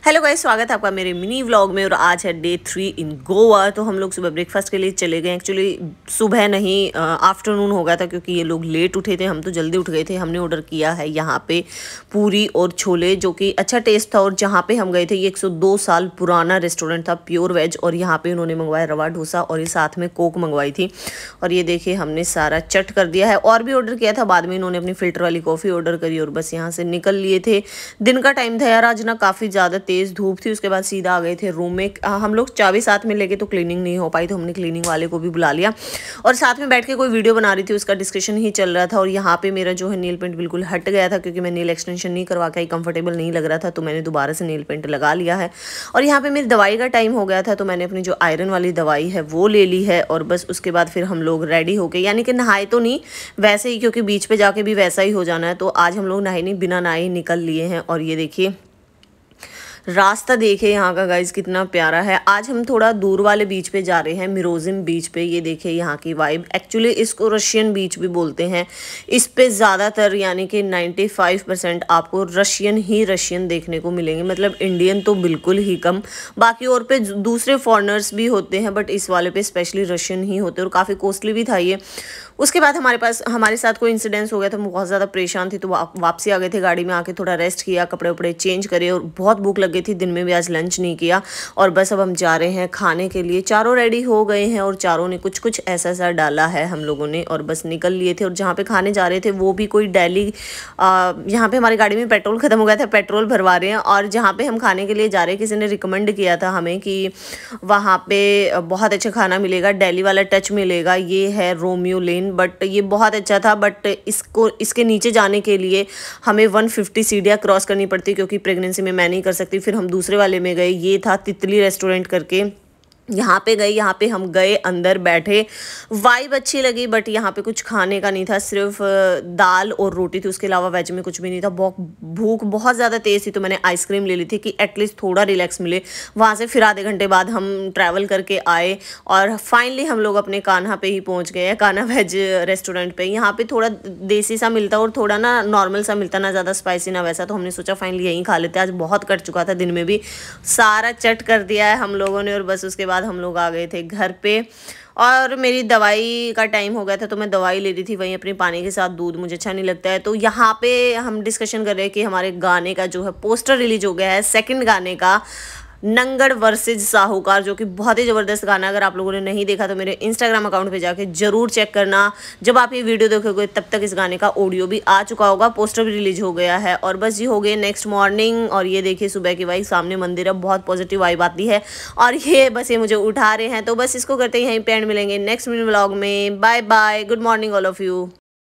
Hello guys स्वागत है आपका मेरे मिनी व्लॉग में और आज है डे थ्री इन गोवा तो हम लोग सुबह ब्रेकफास्ट के लिए चले गए। एक्चुअली सुबह नहीं आफ्टरनून हो गया था क्योंकि ये लोग लेट उठे थे, हम तो जल्दी उठ गए थे। हमने ऑर्डर किया है यहाँ पे पूरी और छोले, जो कि अच्छा टेस्ट था और जहाँ पे हम गए थे, ये 102 साल पुराना रेस्टोरेंट था प्योर वेज और यहाँ पर उन्होंने मंगवाया रवा डोसा और ये साथ में कोक मंगवाई थी। और ये देखिए, हमने सारा चट कर दिया है। और भी ऑर्डर किया था, बाद में इन्होंने अपनी फ़िल्टर वाली कॉफ़ी ऑर्डर करी और बस यहाँ से निकल लिए थे। दिन का टाइम था यार, आज ना काफ़ी ज़्यादा तेज़ धूप थी, उसके बाद सीधा आ गए थे रूम में। हम लोग चाबी साथ में लेके तो क्लीनिंग नहीं हो पाई तो हमने क्लीनिंग वाले को भी बुला लिया। और साथ में बैठ के कोई वीडियो बना रही थी, उसका डिस्कशन ही चल रहा था और यहाँ पे मेरा जो है नील पेंट बिल्कुल हट गया था क्योंकि मैं नील एक्सटेंशन नहीं करवा के कंफर्टेबल नहीं लग रहा था तो मैंने दोबारा से नील पेंट लगा लिया है। और यहाँ पर मेरी दवाई का टाइम हो गया था तो मैंने अपनी जो आयरन वाली दवाई है वो ले ली है और बस उसके बाद फिर हम लोग रेडी हो गए यानी कि नहाए तो नहीं, वैसे ही क्योंकि बीच पे जाके भी वैसा ही हो जाना है तो आज हम लोग नहाए नहीं, बिना नहाए निकल लिए हैं। और ये देखिए रास्ता देखे यहाँ का गाइज़ कितना प्यारा है। आज हम थोड़ा दूर वाले बीच पे जा रहे हैं, मिरोजिम बीच पे। ये देखे यहाँ की वाइब एक्चुअली इसको रशियन बीच भी बोलते हैं। इस पे ज़्यादातर यानी कि 95 परसेंट आपको रशियन ही रशियन देखने को मिलेंगे। मतलब इंडियन तो बिल्कुल ही कम। बाकी और पे दूसरे फॉरनर्स भी होते हैं बट इस वाले पे स्पेशली रशियन ही होते हैं। और काफ़ी कॉस्टली भी था ये। उसके बाद हमारे पास, हमारे साथ कोई इंसिडेंस हो गया था बहुत ज़्यादा परेशान थी तो वापसी आ गए थे गाड़ी में, आके थोड़ा रेस्ट किया कपड़े वपड़े चेंज करे और बहुत भूख लग गई थी, दिन में भी आज लंच नहीं किया। और बस अब हम जा रहे हैं खाने के लिए। चारों रेडी हो गए हैं और चारों ने कुछ कुछ ऐसा ऐसा डाला है हम लोगों ने और बस निकल लिए थे। और जहाँ पे खाने जा रहे थे, वो भी कोई डेली यहाँ पे हमारी गाड़ी में पेट्रोल ख़त्म हो गया था पेट्रोल भरवा रहे हैं। और जहाँ पे हम खाने के लिए जा रहे हैं, किसी ने रिकमेंड किया था हमें कि वहाँ पे बहुत अच्छा खाना मिलेगा डेली वाला टच मिलेगा। ये है रोमियो लेन बट ये बहुत अच्छा था बट इसको, इसके नीचे जाने के लिए हमें वन फिफ्टी क्रॉस करनी पड़ती क्योंकि प्रेगनेंसी में मैं नहीं कर सकती। फिर हम दूसरे वाले में गए ये था तितली रेस्टोरेंट करके। यहाँ पे गए, यहाँ पे हम गए, अंदर बैठे। वाइब अच्छी लगी बट यहाँ पे कुछ खाने का नहीं था, सिर्फ़ दाल और रोटी थी, उसके अलावा वेज में कुछ भी नहीं था। बहुत, भूख बहुत ज़्यादा तेज़ थी तो मैंने आइसक्रीम ले ली थी कि एटलीस्ट थोड़ा रिलैक्स मिले। वहाँ से फिर आधे घंटे बाद हम ट्रैवल करके आए और फाइनली हम लोग अपने कान्हा पे ही पहुँच गए कान्हा वेज रेस्टोरेंट पर यहाँ पर थोड़ा देसी सा मिलता और थोड़ा ना नॉर्मल सा मिलता, ना ज़्यादा स्पाइसी ना वैसा तो हमने सोचा फाइनली यहीं खा लेते आज बहुत कट चुका था दिन में भी। सारा चट कर दिया है हम लोगों ने और बस उसके बाद हम लोग आ गए थे घर पे। और मेरी दवाई का टाइम हो गया था तो मैं दवाई ले रही थी, वहीं अपने पानी के साथ दूध मुझे अच्छा नहीं लगता है। तो यहाँ पे हम डिस्कशन कर रहे हैं कि हमारे गाने का जो है पोस्टर रिलीज़ हो गया है सेकंड गाने का। नंगड़ वर्सेज साहूकार, जो कि बहुत ही ज़बरदस्त गाना अगर आप लोगों ने नहीं देखा तो मेरे इंस्टाग्राम अकाउंट पे जाके ज़रूर चेक करना। जब आप ये वीडियो देखोगे, तब तक इस गाने का ऑडियो भी आ चुका होगा। पोस्टर भी रिलीज़ हो गया है। और बस ये हो गए नेक्स्ट मॉर्निंग और ये देखिए, सुबह की वाइब सामने मंदिर। है बहुत पॉजिटिव वाइब आती है। और ये बस ये मुझे उठा रहे हैं। तो बस इसको करते यहीं पेड़ मिलेंगे नेक्स्ट मिनट ब्लॉग में। Bye bye good morning all of you